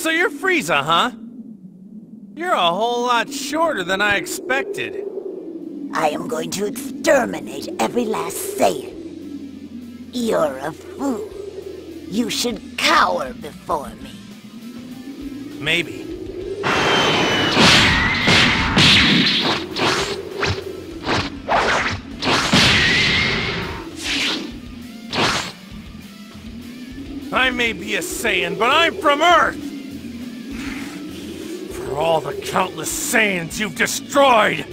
So you're Frieza, huh? You're a whole lot shorter than I expected. I am going to exterminate every last Saiyan. You're a fool. You should cower before me. Maybe. I may be a Saiyan, but I'm from Earth! For all the countless Saiyans you've destroyed!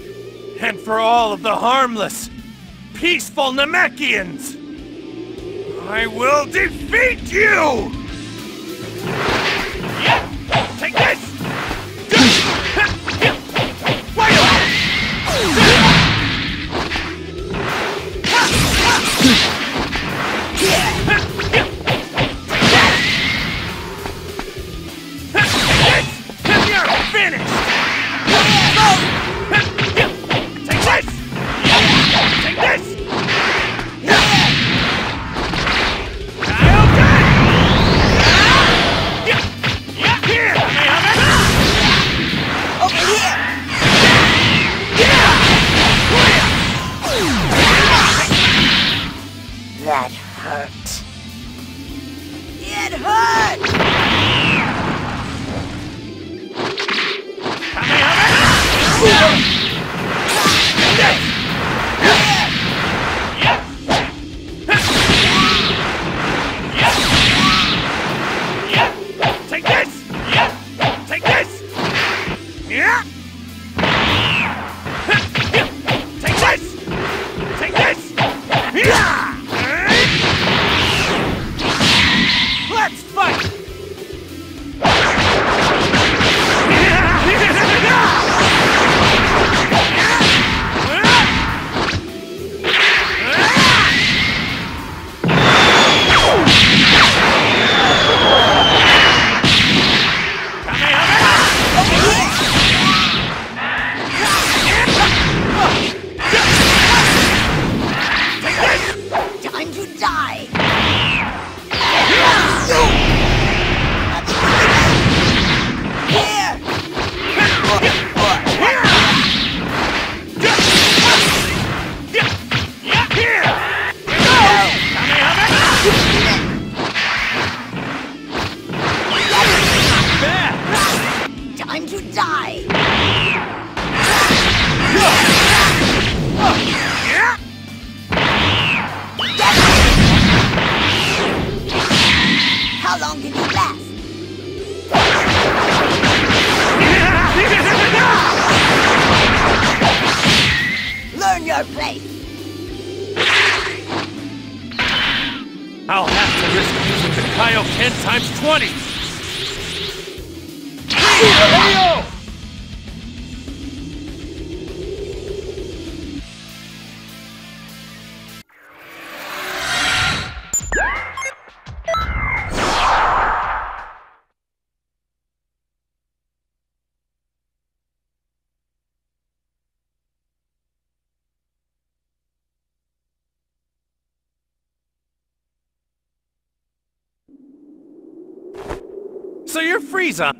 And for all of the harmless, peaceful Namekians! I will defeat you! Yeah! Take this! How long can you last? Learn your place! I'll have to risk using the Kaioken times 20! So you're Frieza.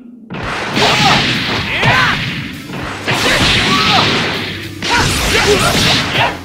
Take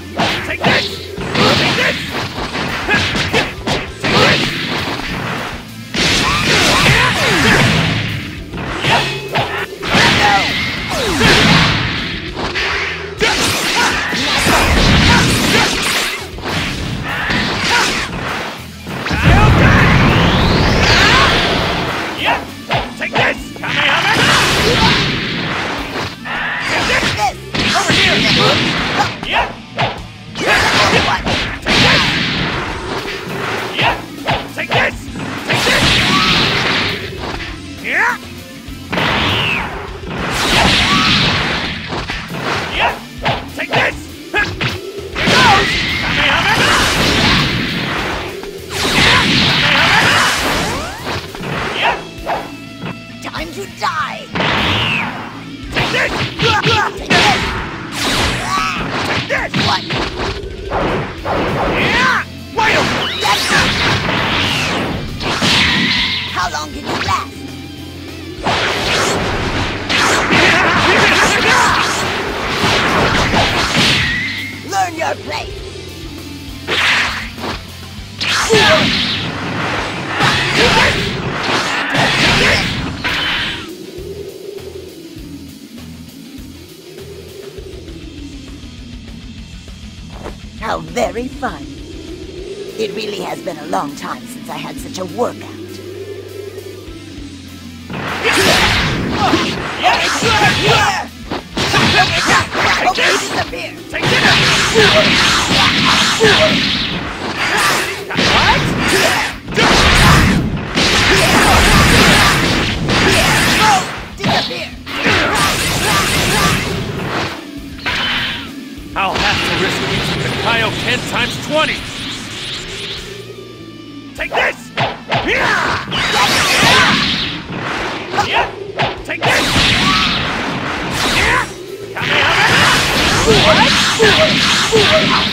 How very fun. It really has been a long time since I had such a workout. Okay, disappear! Take it! 10 times 20. Take this! Yeah! Take this! Yeah! Come here!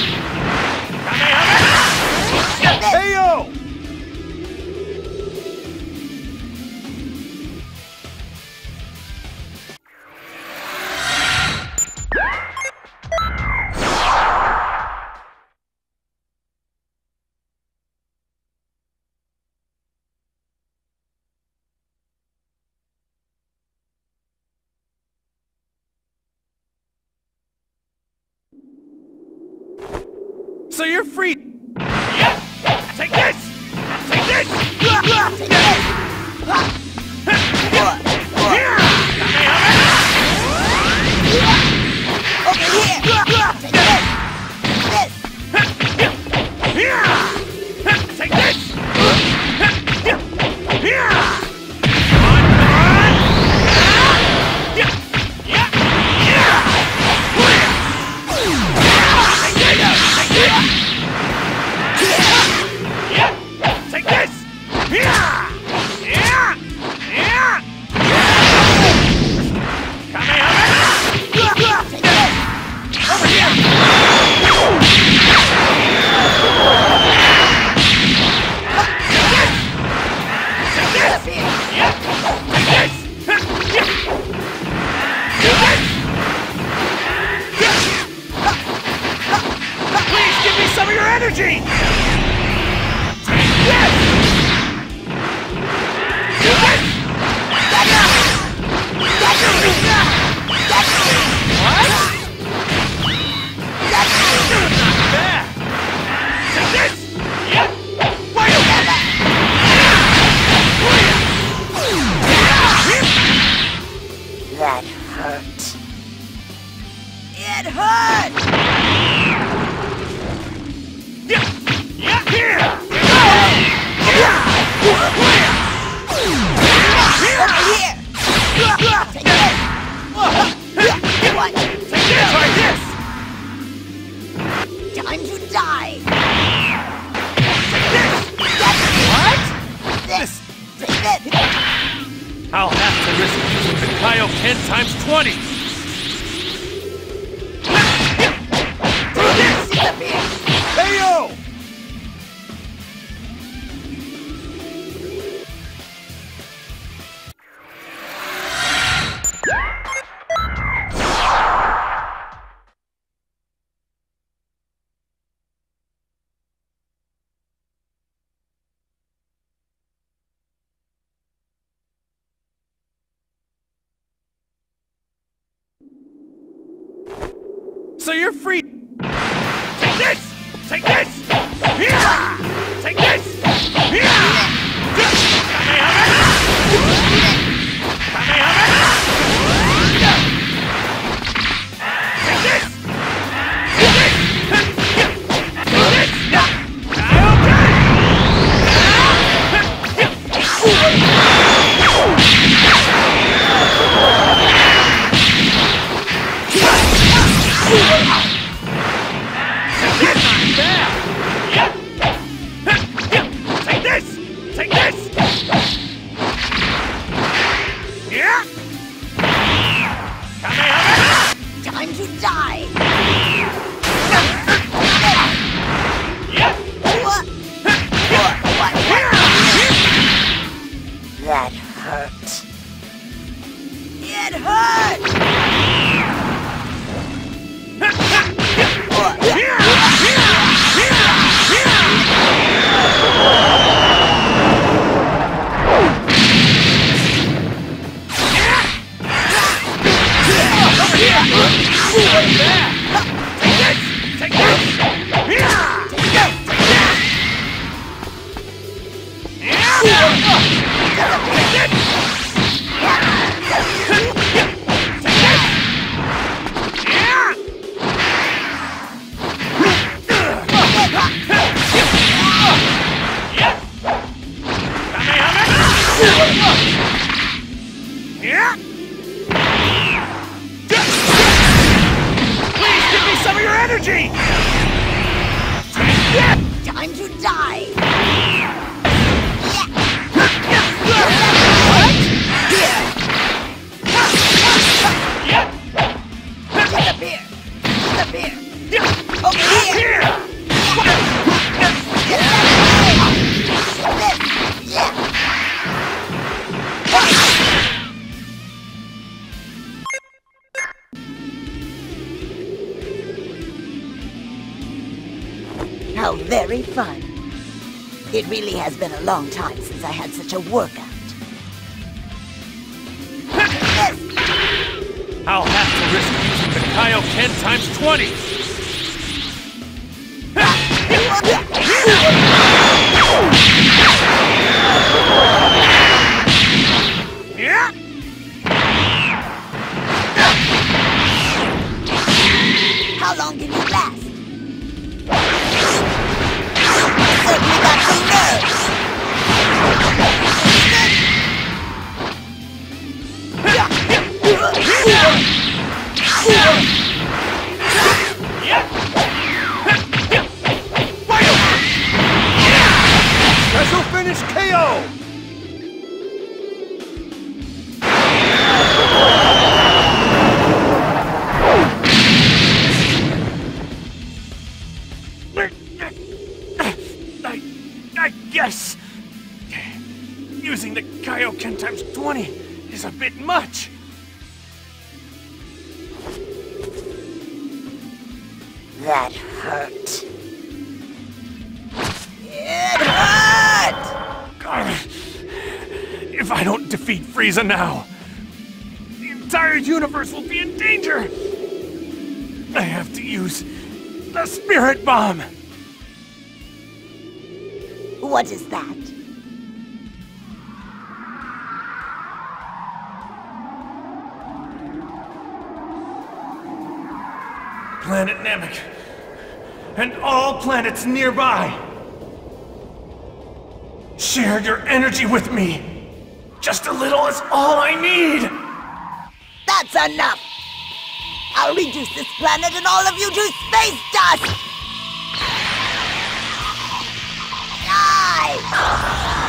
So you're free. Energy! Yeah! Wait! That hurt. It hurt! This! This! I'll have to risk using the Kaioken times 20! Disappear! Heyo! So you're free. Take this! Take this! Yeah! Take this! Yeah! Energy! Time to die! How very fun. It really has been a long time since I had such a workout. I'll have to risk using the Kaioken times 20! How long can you last? I don't defeat Frieza now, the entire universe will be in danger. I have to use the Spirit Bomb. What is that? Planet Namek, and all planets nearby. Share your energy with me. Just a little is all I need! That's enough! I'll reduce this planet and all of you to space dust! Die!